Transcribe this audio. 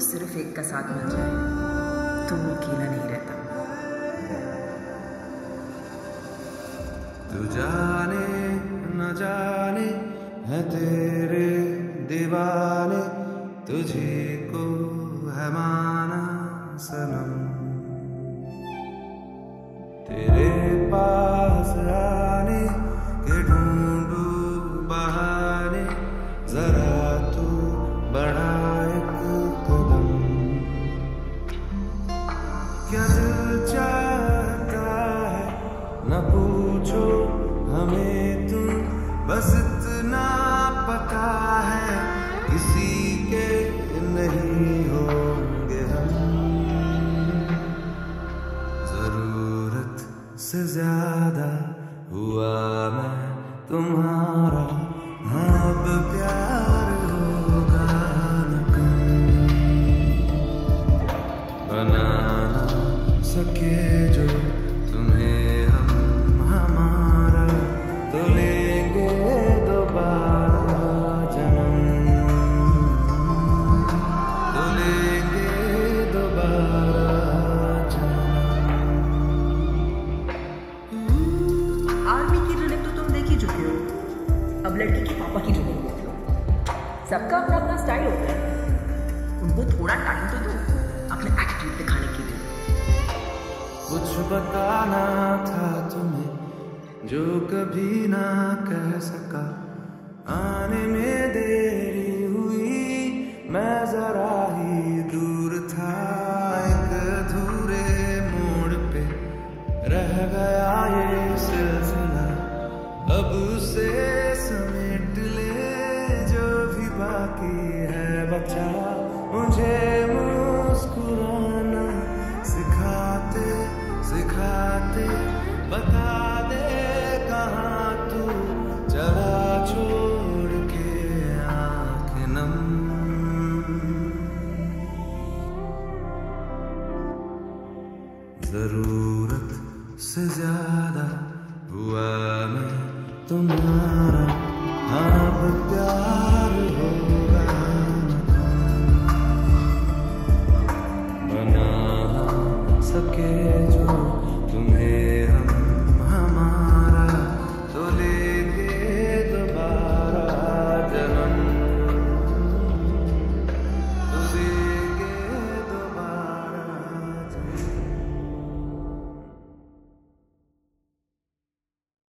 सिर्फ़ एक का साथ मिल जाए तो वो अकेला नहीं रहता। तू जाने, न जाने, है तेरे दीवाने, तुझे को है माना सनम बस इतना पता है, किसी के नहीं होंगे हम। ज़रूरत से ज़्यादा हुआ मैं तुम्हारा हाँ अब प्यार होगा बना सके सबका अपना अपना स्टाइल होता है। उनको थोड़ा टाइम तो दो, अपने एटीट्यूड दिखाने के लिए। कुछ बताना था तुम्हें, जो कभी ना कह सका। बाकी है बचा मुझे मुस्कुराना सिखाते सिखाते, बता दे कहाँ तू चला छोड़ के आँख नम। ज़रूरत से ज़्यादा हुआ मैं तुम्हारा